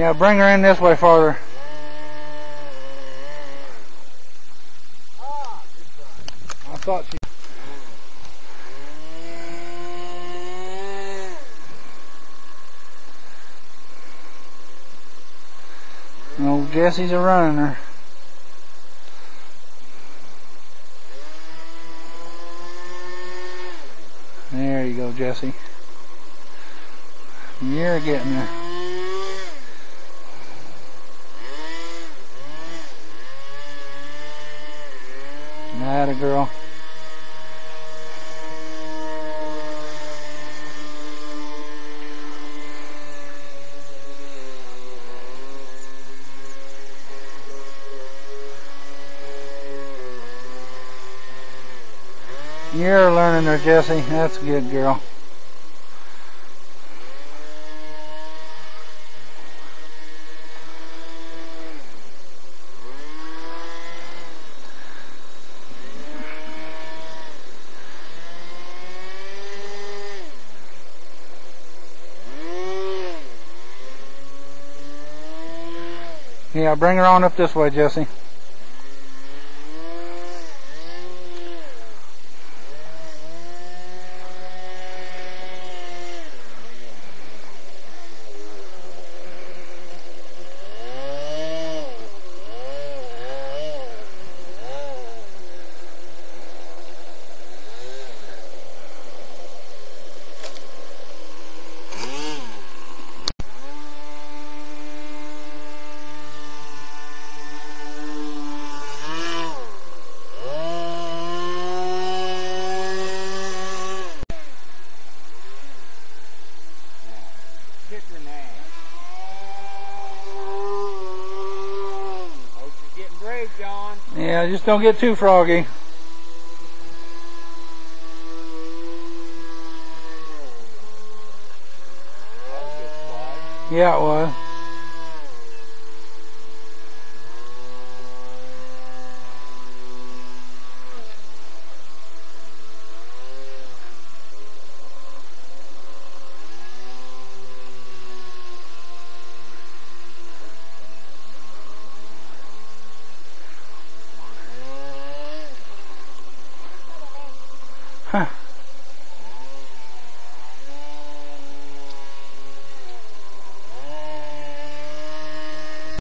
Yeah, bring her in this way farther. I thought she. No, Jesse's a running her. There you go, Jesse. You're getting there. A girl. You're learning there, Jesse. That's good girl. Yeah, bring her on up this way, Jesse. Kick her now. Oh, she's getting brave, John. Yeah, just don't get too froggy. That was a good slide. Yeah, it was. Huh.